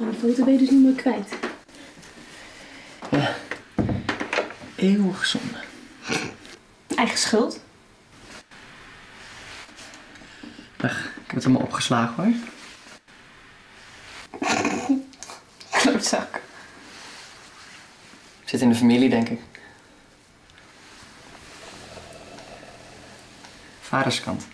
Nou, die foto ben je dus niet meer kwijt. Ja. Eeuwig zonde. Eigen schuld. Ach, ik heb het allemaal opgeslagen hoor. Klootzak. Zit in de familie, denk ik. Vaderskant.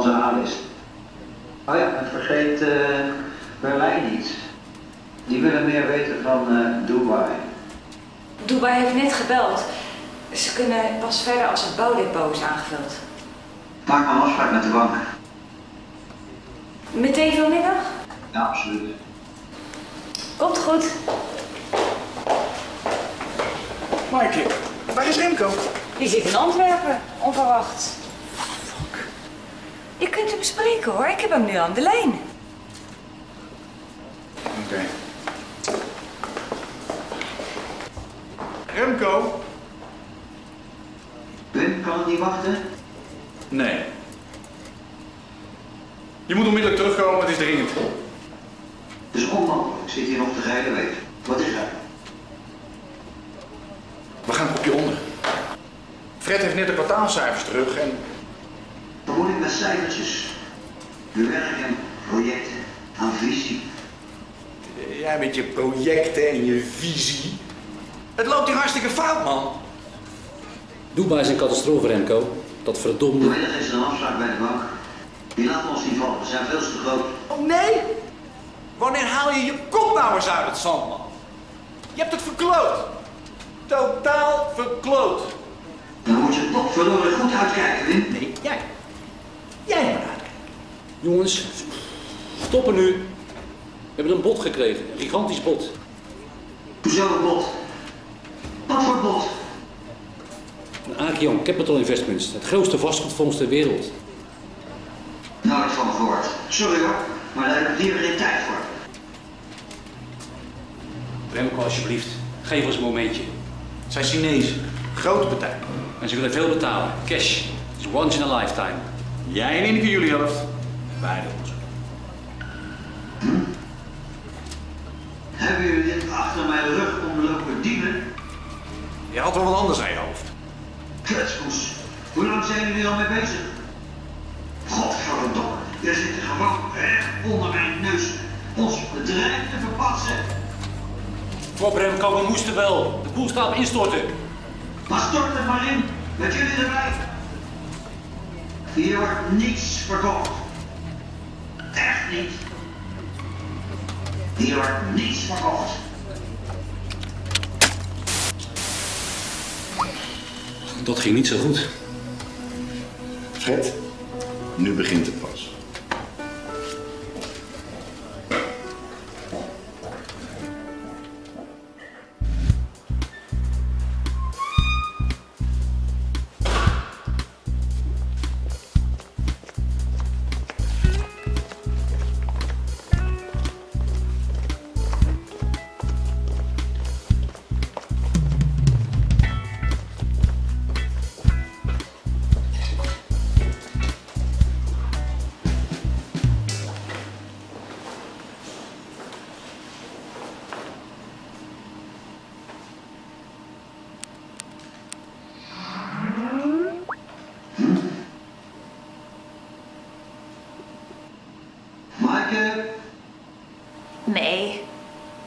Onze A-list. Oh ja, en vergeet eh, Berlijn niet. Die willen meer weten van eh, Dubai. Dubai heeft net gebeld. Ze kunnen pas verder als het bouwdepot is aangevuld. Maak maar een afspraak met de bank. Meteen vanmiddag? Ja, absoluut. Komt goed. Maaike, waar is Remco? Die zit in Antwerpen, onverwacht. Je kunt hem spreken hoor, ik heb hem nu aan de lijn. Oké. Remco? Wim, kan het niet wachten? Nee. Je moet onmiddellijk terugkomen, het is dringend. Het is onmogelijk. Ik zit hier nog te rijden, weet je. Wat is er? We gaan een kopje onder. Fred heeft net de kwartaalcijfers terug en met cijfertjes? We werken, projecten, aan visie. jij met je projecten en je visie. Het loopt hier hartstikke fout, man. Dubai is een catastrofe, Remco. Dat verdomde... Vanmiddag is er een afspraak bij de bank. Die laten ons niet vallen. We zijn veel te groot. Oh nee! Wanneer haal je je kop nou eens uit het zand, man? Je hebt het verkloot. Totaal verkloot. Dan moet je toch verloren goed uitkijken, Wim. Nee, jij. Jongens, stoppen nu. We hebben een bot gekregen. Een gigantisch bot. Hoezo een bot? Wat voor bot? Een Akion Capital Investments. Het grootste vastgoedfonds ter wereld. Nooit van gehoord. Sorry hoor, maar daar heb ik liever geen tijd voor. Remco, alsjeblieft. Geef ons een momentje. Het zijn Chinezen. Grote partij. En ze willen veel betalen. Cash. Is once in a lifetime. Jij en Ineke jullie helft. Wij de onze. Hebben jullie dit achter mijn rug omlopen dieven? Je had wel wat anders aan je hoofd. Kletspoes. Hoe lang zijn jullie al mee bezig? Godverdomme, je zit er gewoon recht onder mijn neus. Ons bedrijf te verpatsen. Kom Remco, we moesten wel. De boel staat op instorten. Maar stort het maar in, met jullie erbij. Hier wordt niets verkocht. Niet. Hier wordt niets verkocht. Dat ging niet zo goed. Fred, nu begint het pas.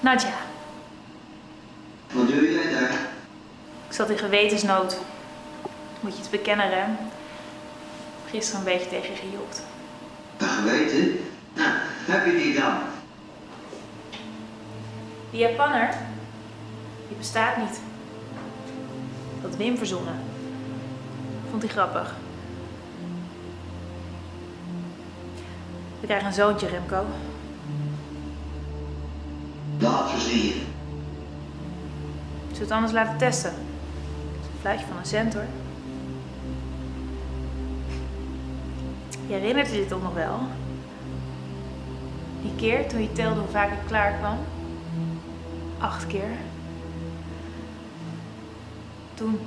Nadja, wat doe jij daar? ik zat in gewetensnood. Moet je het bekennen, Rem. Gisteren een beetje tegen je gejokt. Dat geweten? Nou, heb je die dan? Die Japanner, die bestaat niet. Dat Wim verzonnen. Vond hij grappig. We krijgen een zoontje, Remco. Laat verzinnen. Zullen we het anders laten testen? Het is een fluitje van een cent hoor. Je herinnert je dit toch nog wel? Die keer toen je telde hoe vaak ik klaar kwam? Acht keer. Toen.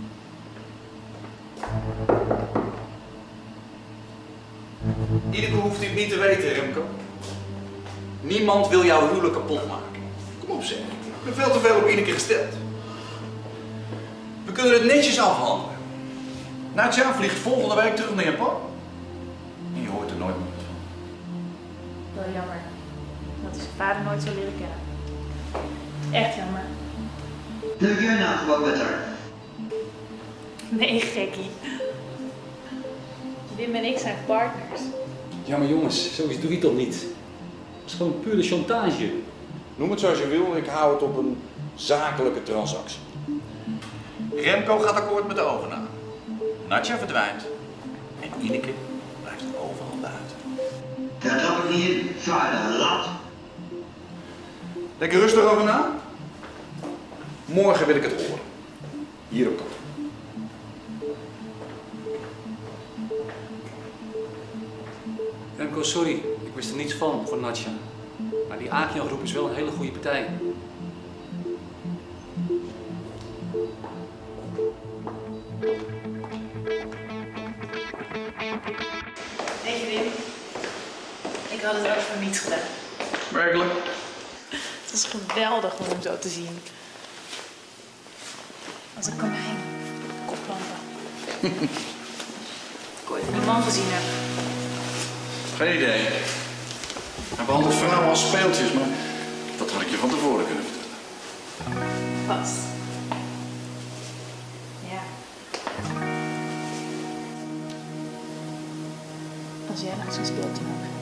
Ineke hoeft dit niet te weten, Remco. Niemand wil jouw huwelijk kapot maken. Kom op zeg, ik ben veel te veel op Ineke gesteld. We kunnen het netjes afhandelen. Nadja vliegt volgende week terug naar Japan. En je hoort er nooit meer van. Wel jammer. Dat zijn vader nooit zou leren kennen. Echt jammer. Doe jij nou gewoon met haar? Nee, gekkie. Wim en ik zijn partners. Ja, maar jongens, zoiets doe je toch niet? Het is gewoon pure chantage. Noem het zoals je wil, ik hou het op een zakelijke transactie. Remco gaat akkoord met de overname. Nadja verdwijnt. En Ineke blijft overal buiten. Ik niet in. Vuile rat. Denk er rustig over na. Morgen wil ik het horen. Hier op kantoor. Remco, sorry, ik wist er niets van, van Natja. Maar die Akian groep is wel een hele goede partij. Weet je Wim, ik had het ook voor niets gedaan. Werkelijk? Het was geweldig om hem zo te zien. Als een konijn. Koplampen. ik ooit die man gezien heb. Geen idee. Hij behandelt vrouwen als speeltjes, maar dat had ik je van tevoren kunnen vertellen. Vast. Ja. Als jij nog zo'n speeltje nodig